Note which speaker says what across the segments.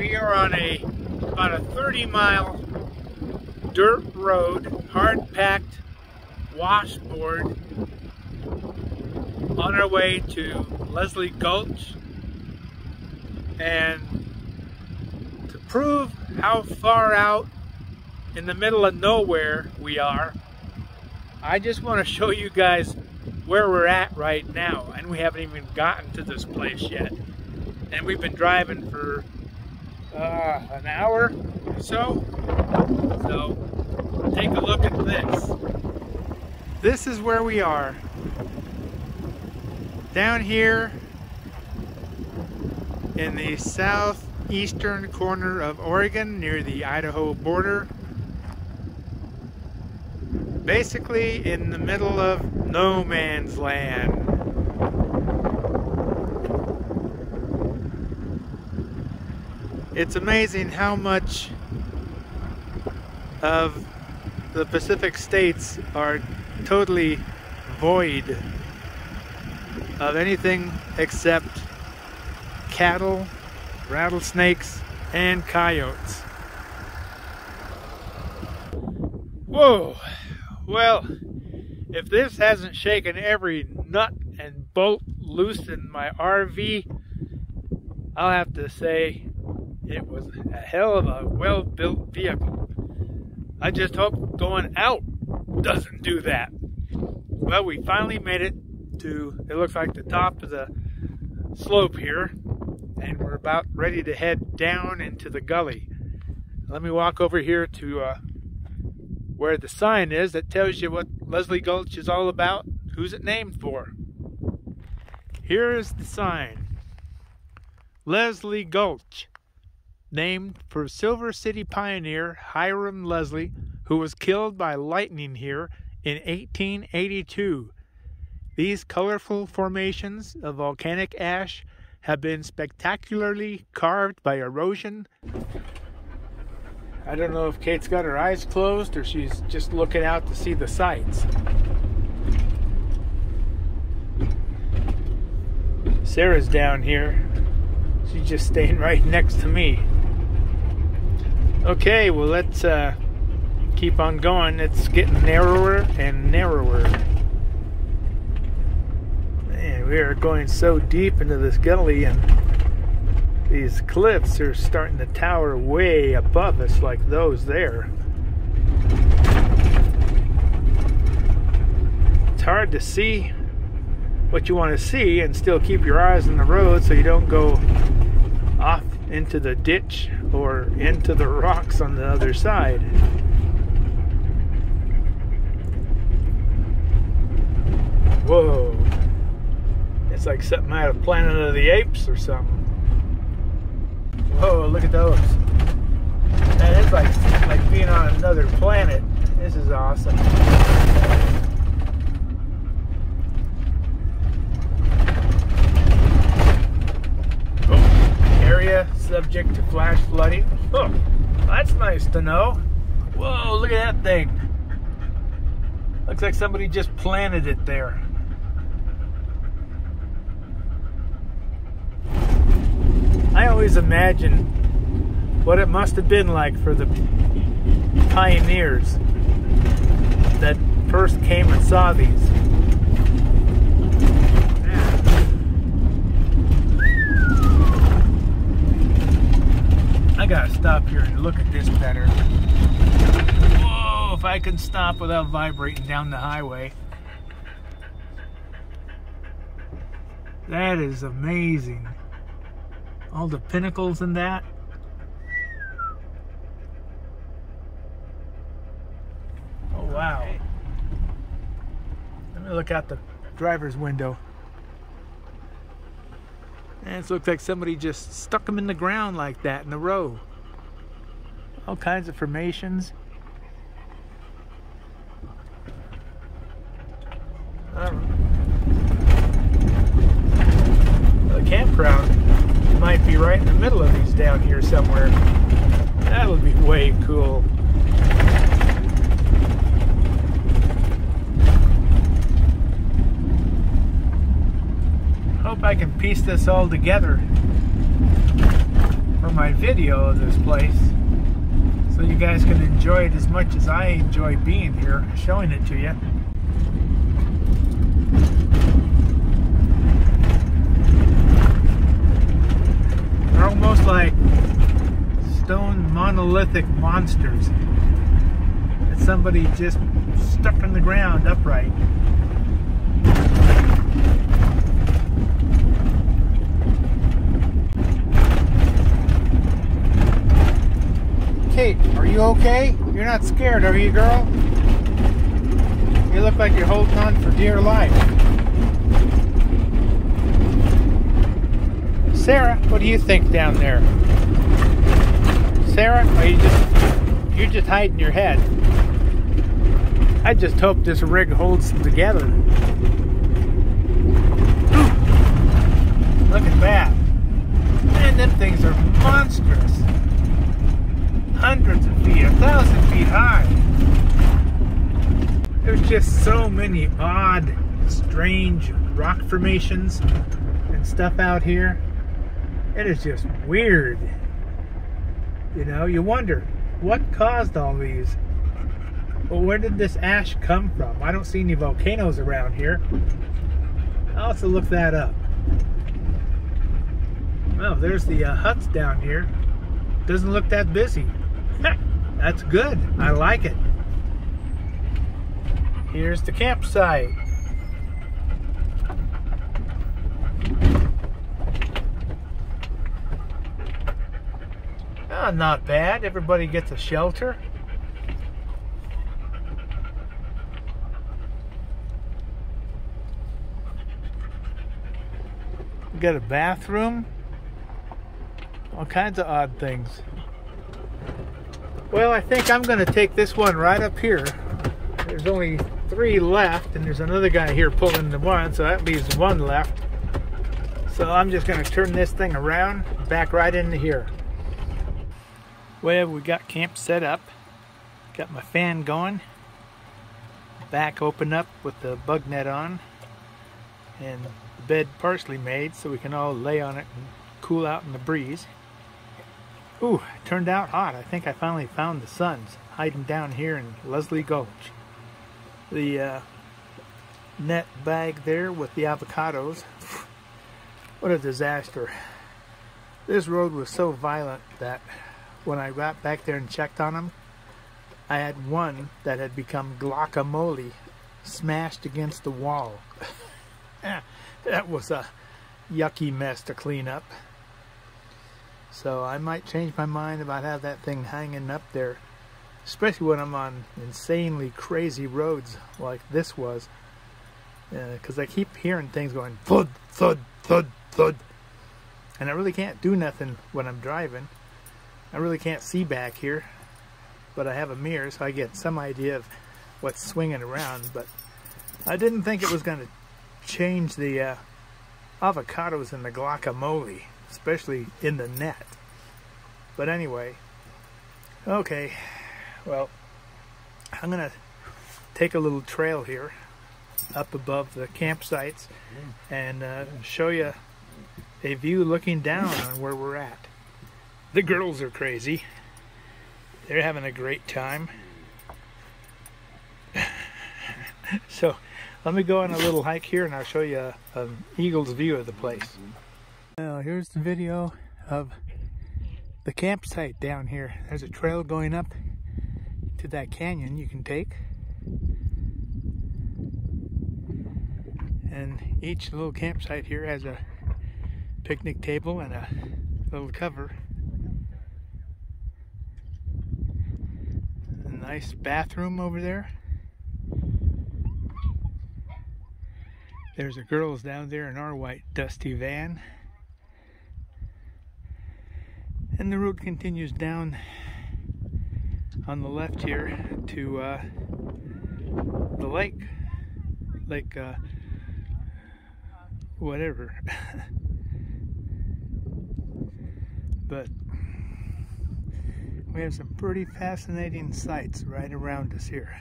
Speaker 1: we are on a about a 30 mile dirt road, hard packed washboard on our way to Leslie Gulch. And to prove how far out in the middle of nowhere we are, I just want to show you guys where we're at right now. And we haven't even gotten to this place yet. And we've been driving for an hour or so. So take a look at this. This is where we are. Down here in the southeastern corner of Oregon near the Idaho border basically in the middle of no man's land. It's amazing how much of the Pacific states are totally void of anything except cattle, rattlesnakes, and coyotes. Whoa! Well, if this hasn't shaken every nut and bolt loose in my RV, I'll have to say it was a hell of a well built vehicle. I just hope going out doesn't do that. Well, we finally made it to, it looks like the top of the slope here, and we're about ready to head down into the gully. Let me walk over here to uh, where the sign is that tells you what Leslie Gulch is all about, who's it named for. Here is the sign Leslie Gulch, named for Silver City pioneer Hiram Leslie, who was killed by lightning here in 1882. These colorful formations of volcanic ash have been spectacularly carved by erosion I don't know if Kate's got her eyes closed or she's just looking out to see the sights. Sara's down here. She's just staying right next to me. Okay, well, let's uh, keep on going. It's getting narrower and narrower. Man, we are going so deep into this gully and these cliffs are starting to tower way above us like those there. It's hard to see what you want to see and still keep your eyes on the road so you don't go into the ditch or into the rocks on the other side. Whoa. It's like something out of Planet of the Apes or something. Oh, look at those. Man, it's like, like being on another planet. This is awesome. Oh, area subject to flash flooding. That's nice to know. Whoa, look at that thing. Looks like somebody just planted it there. I always imagine what it must have been like for the pioneers that first came and saw these. I gotta stop here and look at this better. Whoa, if I can stop without vibrating down the highway. That is amazing all the pinnacles in that. Oh wow. Let me look out the driver's window. And it looks like somebody just stuck them in the ground like that in a row. All kinds of formations. The campground might be right in the middle of these down here somewhere. That'll be way cool. Hope I can piece this all together for my video of this place so you guys can enjoy it as much as I enjoy being here, showing it to you. They're almost like stone monolithic monsters that somebody just stuck in the ground upright. Kate, are you okay? You're not scared, are you, girl? You look like you're holding on for dear life. Sara, what do you think down there? Sara, are you just you're just hiding your head? I just hope this rig holds together. Look at that. Man, them things are monstrous hundreds of feet, a thousand feet high. There's just so many odd, strange rock formations and stuff out here. It is just weird. You know, you wonder what caused all these. Well, where did this ash come from? I don't see any volcanoes around here. I'll have to look that up. Well, there's the uh, huts down here. Doesn't look that busy. That's good. I like it. Here's the campsite. Oh, not bad. Everybody gets a shelter. Got a bathroom. All kinds of odd things. Well, I think I'm going to take this one right up here. There's only three left, and there's another guy here pulling the one, so that leaves one left. So I'm just going to turn this thing around, back right into here. Well, we got camp set up. Got my fan going. Back open up with the bug net on. And the bed partially made so we can all lay on it and cool out in the breeze. Ooh, it turned out hot. I think I finally found the suns hiding down here in Leslie Gulch. The uh, net bag there with the avocados. What a disaster. This road was so violent that when I got back there and checked on them, I had one that had become guacamole smashed against the wall. that was a yucky mess to clean up. So I might change my mind about how that thing hanging up there, especially when I'm on insanely crazy roads like this was. Because uh, I keep hearing things going thud, thud, thud, thud. And I really can't do nothing when I'm driving. I really can't see back here. But I have a mirror so I get some idea of what's swinging around. But I didn't think it was going to change the uh, avocados and the guacamole especially in the net. But anyway, okay, well, I'm going to take a little trail here up above the campsites mm. and uh, show you a view looking down on where we're at. The girls are crazy. They're having a great time. so let me go on a little hike here and I'll show you um, an eagle's view of the place. Mm-hmm. Well, here's the video of the campsite down here. There's a trail going up to that canyon you can take. And each little campsite here has a picnic table and a little cover. A nice bathroom over there. There's the girls down there in our white dusty van. And the road continues down on the left here to uh, the lake. Lake uh, whatever. But we have some pretty fascinating sights right around us here.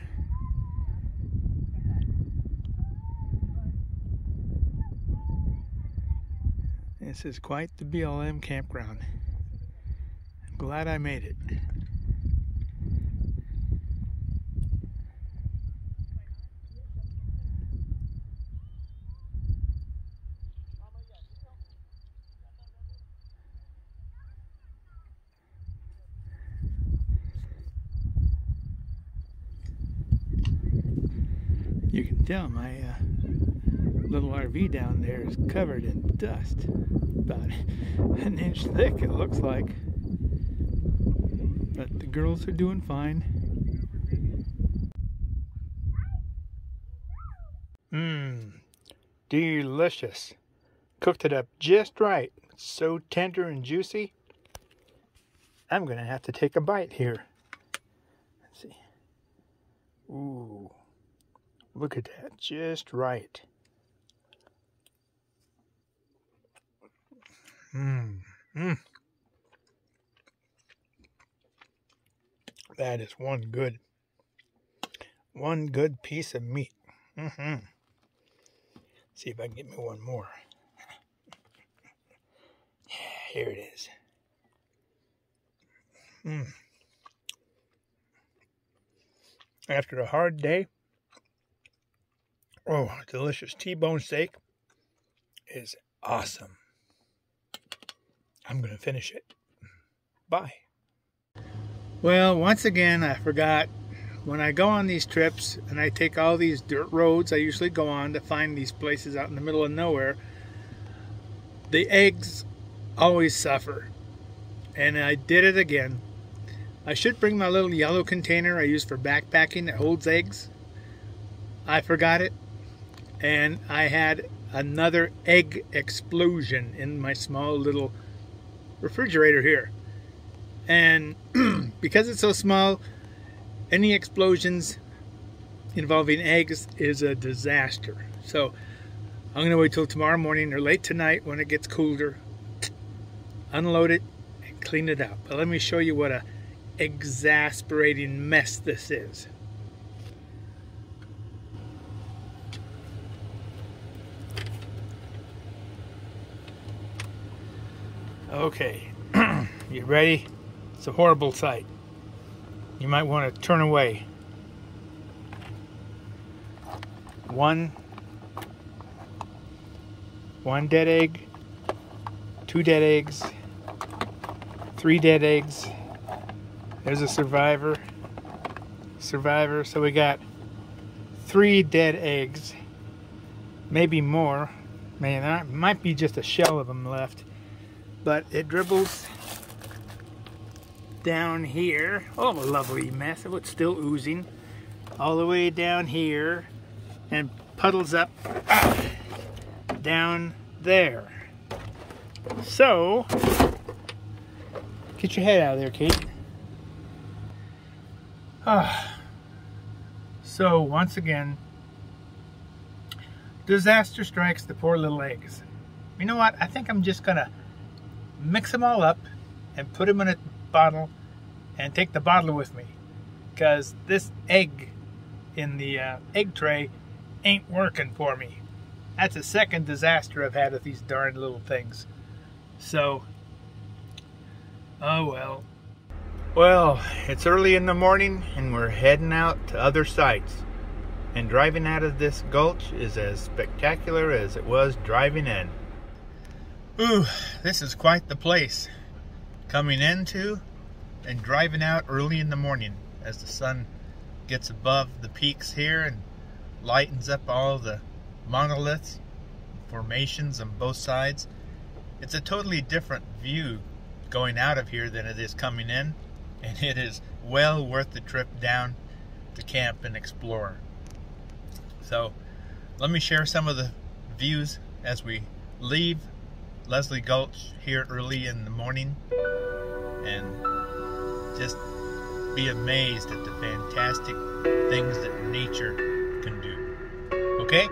Speaker 1: This is quite the BLM campground. Glad I made it. You can tell my uh, little RV down there is covered in dust. About an inch thick, it looks like. But the girls are doing fine. Mmm, delicious. Cooked it up just right. So tender and juicy. I'm gonna have to take a bite here. Let's see. Ooh. Look at that, just right. Mmm. Mmm. That is one good, one good piece of meat. Mm-hmm. See if I can get me one more. Here it is. Mm. After a hard day, Oh, delicious T-bone steak is awesome. I'm going to finish it. Bye. Well, once again, I forgot when I go on these trips and I take all these dirt roads I usually go on to find these places out in the middle of nowhere, the eggs always suffer. And I did it again. I should bring my little yellow container I use for backpacking that holds eggs. I forgot it and I had another egg explosion in my small little refrigerator here. And because it's so small, any explosions involving eggs is a disaster. So I'm going to wait till tomorrow morning or late tonight when it gets cooler, unload it and clean it out. But let me show you what a exasperating mess this is. Okay, you ready? It's a horrible sight. You might want to turn away. One, one dead egg, two dead eggs, three dead eggs. There's a survivor. Survivor. So we got three dead eggs, maybe more. Man, that might be just a shell of them left but it dribbles down here. Oh, a lovely mess of it's still oozing. All the way down here and puddles up down there. So, get your head out of there, Kate. Ah. So, once again, disaster strikes the poor little eggs. You know what? I think I'm just going to mix them all up and put them in a bottle and take the bottle with me because this egg in the uh, egg tray ain't working for me. That's a second disaster I've had with these darn little things. So, oh well. Well, it's early in the morning and we're heading out to other sites. And driving out of this gulch is as spectacular as it was driving in. Ooh, this is quite the place. Coming into and driving out early in the morning as the sun gets above the peaks here and lightens up all the monoliths, formations on both sides. It's a totally different view going out of here than it is coming in, and it is well worth the trip down to camp and explore. So, let me share some of the views as we leave Leslie Gulch here early in the morning and just be amazed at the fantastic things that nature can do. Okay?